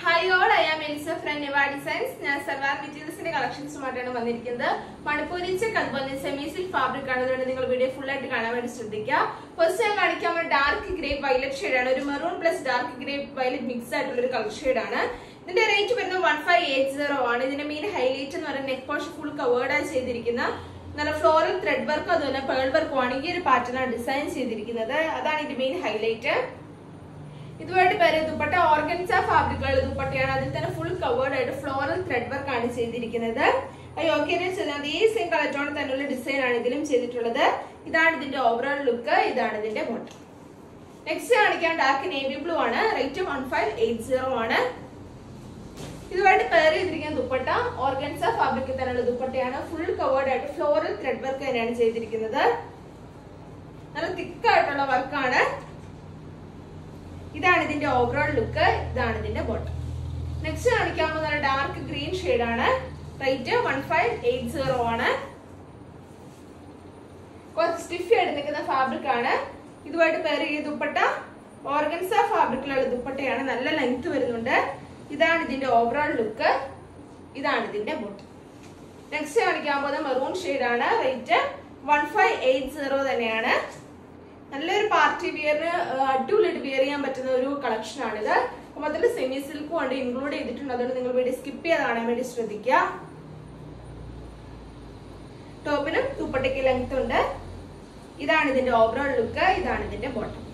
Hi all I am Eliza from Niva designs ഞാൻ സർവാർ മെറ്റീരിയൽസിന്റെ കളക്ഷൻസുമായിട്ടാണ് വന്നിരിക്കുന്നത്. മണിപ്പൂരി ചെക്ക് അതുപോലെ സെമി ഫാബ്രിക് ആണ്. അതുകൊണ്ട് നിങ്ങൾ വീഡിയോ ഫുൾ ആയിട്ട് കാണാൻ വേണ്ടി ശ്രദ്ധിക്കുക. ഫസ്റ്റ് ഞാൻ കാണിക്കാൻ ഡാർക്ക് ഗ്രേ വയലറ്റ് ഷെയ്ഡാണ് ഒരു maroon plus dark grey violet mix ആയിട്ടുള്ള ഒരു കളർ ഷെയ്ഡ് ആണ്. ഇതിന്റെ റേറ്റ് വരുന്നത് വൺ ഫൈവ് എയ്റ്റ് സീറോ ആണ്. ഇതിന്റെ മെയിൻ ഹൈലൈറ്റ് എന്ന് പറയുന്നത് നെക്ക് പോഷൻ ഫുൾ കവേർഡ് ആയി ചെയ്തിരിക്കുന്ന നല്ല ഫ്ലോറൽ ത്രെഡ് വർക്കും അതുപോലെ പേൾ വർക്കും ആണ് ഈ ഒരു പാറ്റേൺ ഡിസൈൻ ചെയ്തിരിക്കുന്നത്. അതാണ് ഇതിന്റെ മെയിൻ ഹൈലൈറ്റ് ഇതുമായിട്ട് പേര് ദുപ്പട്ട ഓർഗൻസ ഫാബ്രിക്കുള്ള ദുപ്പട്ടയാണ്. അതിൽ തന്നെ ഫുൾ കവേർഡ് ആയിട്ട് ഫ്ലോറൽ ത്രെഡ് വർക്ക് ആണ് ചെയ്തിരിക്കുന്നത്. ഈ സെയിം ടോൺ തന്നെയുള്ള ഡിസൈൻ ആണ് ഇതിലും ചെയ്തിട്ടുള്ളത്. ഇതാണ് ഇതിന്റെ ഓവറോൾ ലുക്ക് ഇതാണ് ഇതിന്റെ ബോട്ടം നെക്സ്റ്റ് കാണിക്കാൻ ഡാർക്ക് നേവി ബ്ലൂ ആണ്. Rate one five eight zero ആണ്. ഇതുമായിട്ട് പെയർ ചെയ്തിരിക്കുന്ന ദുപ്പട്ട ഓർഗൻസ ഫാബ്രിക്കിൽ തന്നെയുള്ള ദുപ്പട്ടയാണ്. ഫുൾ കവേർഡ് ആയിട്ട് ഫ്ലോറൽ ത്രെഡ് വർക്ക് തന്നെയാണ് ചെയ്തിരിക്കുന്നത്. നല്ല തിക്കായിട്ടുള്ള വർക്കാണ് ഇതാണ് ഇതിന്റെ ഓവറോൾ ലുക്ക് ഇതാണ് ഇതിന്റെ ബോട്ടം നെക്സ്റ്റ് കാണിക്കാവുന്ന ഡാർക്ക് ഗ്രീൻ ആണ്. Rate one five eight zero ആണ്. കുറച്ച് സ്റ്റിഫ് ആയിട്ട് നിൽക്കുന്ന ഫാബ്രിക് ആണ്. ഇതുമായിട്ട് പേര് ഈ ദുപ്പട്ട ഓർഗൻസ ഫാബ്രിക്കിലുള്ള ദുപ്പട്ടയാണ്. നല്ല ലെങ്ത് വരുന്നുണ്ട്. ഇതാണ് ഇതിന്റെ ഓവറോൾ ലുക്ക് ഇതാണ് ഇതിന്റെ ബോട്ടം നെക്സ്റ്റ് കാണിക്കാൻ പോകുന്ന മെറൂൺ ആണ്. Rate one five eight zero തന്നെയാണ്. നല്ലൊരു പാർട്ടി വിയറിന് അടിപൊളിയായിട്ട് വിയർ ചെയ്യാൻ പറ്റുന്ന ഒരു കളക്ഷൻ ആണിത്. അപ്പം അതിൽ സെമി സിൽക്കും ഉണ്ട് ഇൻക്ലൂഡ് ചെയ്തിട്ടുണ്ട്. അതുകൊണ്ട് നിങ്ങൾ വേണ്ടി സ്കിപ്പ് കാണാൻ വേണ്ടി ശ്രദ്ധിക്കുക. ടോപ്പിനും ദുപ്പട്ടയ്ക്ക് ലെങ്ത് ഉണ്ട്. ഇതാണ് ഇതിന്റെ ഓവറോൾ ലുക്ക് ഇതാണ് ഇതിന്റെ ബോട്ടം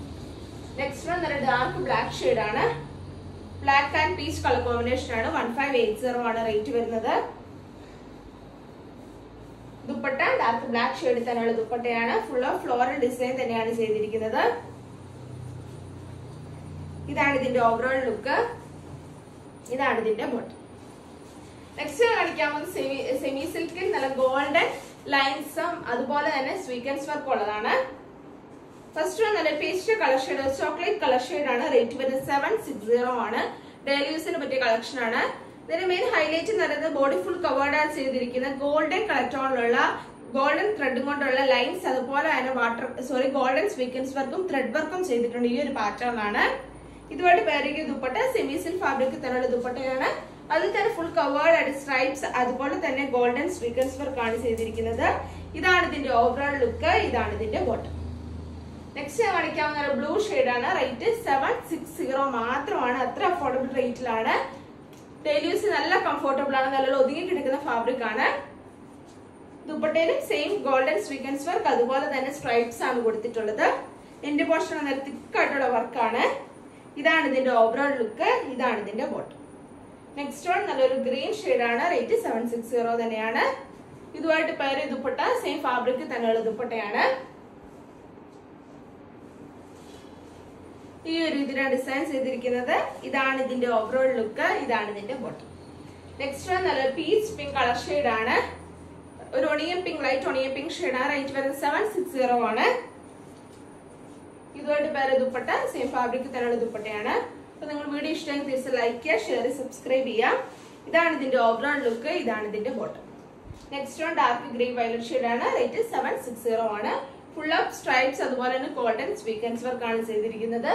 നെക്സ്റ്റ് വൺ നല്ല ഡാർക്ക് ബ്ലാക്ക് ഷെയ്ഡ് ആണ്. Black and peach colour combination ആണ്. വൺ ഫൈവ് എയ്റ്റ് സീറോ ആണ് റേറ്റ് വരുന്നത്. ദുപ്പട്ട ഡാർക്ക് ബ്ലാക്ക് ഷെയ്ഡിൽ തന്നെയുള്ള ദുപ്പട്ടയാണ്. ഫുൾ ഓഫ് ഫ്ലോറൽ ഡിസൈൻ തന്നെയാണ് ചെയ്തിരിക്കുന്നത്. ഇതാണ് ഇതിന്റെ ഓവറോൾ ലുക്ക് ഇതാണ് ഇതിന്റെ ബോട്ടം നെക്സ്റ്റ് കാണിക്കാൻ സെമി സിൽക്കിൽ നല്ല ഗോൾഡൻ ലൈൻസും അതുപോലെ തന്നെ സ്വീക്കൻസ് വർക്ക് ഉള്ളതാണ്. ഫസ്റ്റ് നല്ല paste colour shade chocolate colour shade ആണ്. റേറ്റ് വരുന്നത് സെവൻ സിക്സ് സീറോ ആണ്. ഡെയിലി യൂസിന് പറ്റിയ കളക്ഷൻ ആണ്. ഇതിന്റെ മെയിൻ ഹൈലൈറ്റ് എന്ന് പറയുന്നത് ബോഡി ഫുൾ കവേർഡ് ചെയ്തിരിക്കുന്ന ഗോൾഡൻ കളർ ടോണിലുള്ള ഗോൾഡൻ ത്രെഡ് കൊണ്ടുള്ള ലൈൻസ് അതുപോലെ തന്നെ വാട്ടർ സോറി ഗോൾഡൻ സ്വീക്കൻസ് വർക്കും ത്രെഡ് വർക്കും ചെയ്തിട്ടുണ്ട്. ഈ ഒരു പാറ്റേണിലാണ് ഇതുമായിട്ട് പേരുകിയ ദുപ്പട്ട സെമി സിൽക്ക് ഫാബ്രിക് തന്നെയുള്ള ദുപ്പട്ടയാണ്. അതിൽ തന്നെ ഫുൾ കവേർഡ് ആയിട്ട് സ്ട്രൈപ്സ് അതുപോലെ തന്നെ ഗോൾഡൻ സ്വീക്കൻസ് വർക്കാണ് ആണ് ചെയ്തിരിക്കുന്നത്. ഇതാണ് ഇതിന്റെ ഓവറോൾ ലുക്ക് ഇതാണ് ഇതിന്റെ ബോട്ടം നെക്സ്റ്റ് കാണിക്കാവുന്ന ബ്ലൂ ആണ്. റേറ്റ് സെവൻ സിക്സ് സീറോ മാത്രമാണ്. അത്ര അഫോർഡബിൾ റേറ്റിലാണ് ഡെയിലി നല്ല കംഫർട്ടബിൾ ആണ്. നല്ല ഒതുങ്ങി കിടക്കുന്ന ഫാബ്രിക് ആണ്. ദുപ്പട്ടയിലും സെയിം ഗോൾഡൻ സ്വീക്കൻസ് വർക്ക് അതുപോലെ തന്നെ സ്ട്രൈപ്സ് ആണ് കൊടുത്തിട്ടുള്ളത്. എന്റെ പോർഷൻ നല്ല തിക്കായിട്ടുള്ള വർക്കാണ് ഇതാണ് ഇതിന്റെ ഓവറോൾ ലുക്ക് ഇതാണ് ഇതിന്റെ ബോട്ടം നെക്സ്റ്റ് വൺ നല്ലൊരു ഗ്രീൻ ആണ്. റേറ്റ് സെവൻ സിക്സ് സീറോ തന്നെയാണ്. ഇതുമായിട്ട് പേര് ദുപ്പട്ട സെയിം ഫാബ്രിക് തന്നെയുള്ള ദുപ്പട്ടയാണ്. ഈ ഒരു ഇതിലാണ് ഡിസൈൻ ചെയ്തിരിക്കുന്നത്. ഇതാണ് ഇതിന്റെ ഓവറോൾ ലുക്ക് ഇതാണ് ഇതിന്റെ ബോട്ടം നെക്സ്റ്റ് വൺ നല്ല പീച്ച് പിങ്ക് കളർ ഷെയ്ഡ് ആണ്. ഒരു onion pink light onion pink shade ആണ്. റേറ്റ് വരുന്നത് സെവൻ സിക്സ് സീറോ ആണ്. ഇതുമായിട്ട് പേര് ദുപ്പട്ട സെയിം ഫാബ്രിക് തന്നെയുള്ള ദുപ്പട്ടയാണ്. അപ്പൊ നിങ്ങൾ വീഡിയോ ഇഷ്ടമെങ്കിൽ തീർച്ചയായും ലൈക്ക് ചെയ്യുക ഷെയർ സബ്സ്ക്രൈബ് ചെയ്യാം ഇതാണ് ഇതിന്റെ ഓവറോൾ ലുക്ക് ഇതാണ് ഇതിന്റെ bottom next one dark green violet shade ആണ്. റേറ്റ് സെവൻ സിക്സ് സീറോ ആണ്. ഫുൾ ഓഫ് സ്ട്രൈപ്സ് അതുപോലെ തന്നെ കോട്ടൺ സ്വീക്കൻസ് വർക്കാണ് ചെയ്തിരിക്കുന്നത്.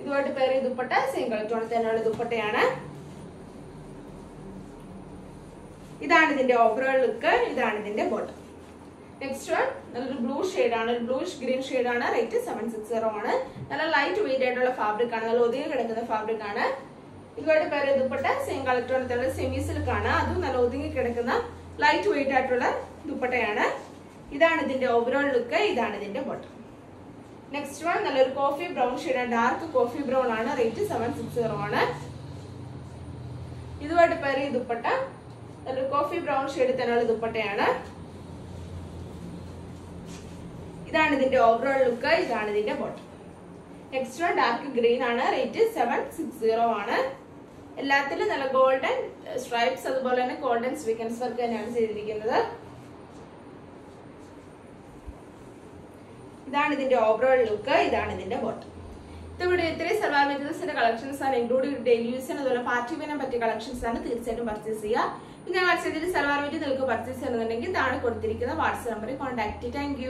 ഇതുമായിട്ട് പേര് ദുപ്പട്ട സെയിം കളർ ടോണിൽ തന്നെയുള്ള ദുപ്പട്ടയാണ്. ഇതാണ് ഇതിന്റെ ഓവറോൾ ലുക്ക് ഇതാണ് ഇതിന്റെ ബോട്ടം നെക്സ്റ്റ് വൺ നല്ലൊരു ബ്ലൂ ആണ്. ഒരു ബ്ലൂഷ് ഗ്രീൻ ആണ്. റേറ്റ് സെവൻ സിക്സ് സീറോ ആണ്. നല്ല ലൈറ്റ് വെയിറ്റ് ആയിട്ടുള്ള ഫാബ്രിക് ആണ്. നല്ല ഒതുങ്ങി കിടക്കുന്ന ഫാബ്രിക് ആണ്. ഇതുമായിട്ട് പേര് ദുപ്പട്ട സെയിം കളർ ടോണിൽ സെമി സിൽക്ക് ആണ്. അതും നല്ല ഒതുങ്ങി കിടക്കുന്ന ലൈറ്റ് വെയിറ്റ് ആയിട്ടുള്ള ദുപ്പട്ടയാണ്. ഇതാണ് ഇതിന്റെ ഓവറോൾ ലുക്ക് ഇതാണ് ഇതിന്റെ ബോട്ടം നെക്സ്റ്റ് വൺ നല്ലൊരു coffee brown shade dark coffee brown ആണ്. റേറ്റ് സെവൻ സിക്സ് സീറോ ആണ്. ഇതുമായിട്ട് പേര് ദുപ്പട്ട നല്ലൊരു കോഫി ബ്രൗൺ ഷെയ്ഡ് തന്നെയുള്ള ദുപ്പട്ടയാണ്. ഇതാണ് ഇതിന്റെ ഓവറോൾ ലുക്ക് ഇതാണ് ഇതിന്റെ bottom next one dark green ആണ്. റേറ്റ് സെവൻ സിക്സ് സീറോ ആണ്. എല്ലാത്തിലും നല്ല ഗോൾഡൻ സ്ട്രൈപ്സ് അതുപോലെ തന്നെ ഗോൾഡൻ സ്വീക്കൻസ് വർക്ക് തന്നെയാണ് ചെയ്തിരിക്കുന്നത്. ഇതാണ് ഇതിന്റെ ഓവറോൾ ലുക്ക് ഇതാണ് ഇതിന്റെ ബോട്ടം ഇവിടെ ഇത്രയും സർവൈവ് മെറ്റീരിയൽസിന്റെ കളക്ഷൻസ് ആണ് ഇൻക്ലൂഡ് ഡെയിലി യൂസിന് അതുപോലെ പാർട്ടി വെയറിനെ പറ്റിയ കളക്ഷൻസ് ആണ് തീർച്ചയായിട്ടും പർച്ചേസ് ചെയ്യുക. പിന്നെ വാട്സ്ആപ്പിൽ സർവൈവ് മെറ്റീരിയൽ നിങ്ങൾക്ക് പർച്ചേസ് ചെയ്യുന്നുണ്ടെങ്കിൽ താഴെ കൊടുത്തിരിക്കുന്ന വാട്സ്ആപ്പ് നമ്പറിൽ കോൺടാക്ട് താങ്ക്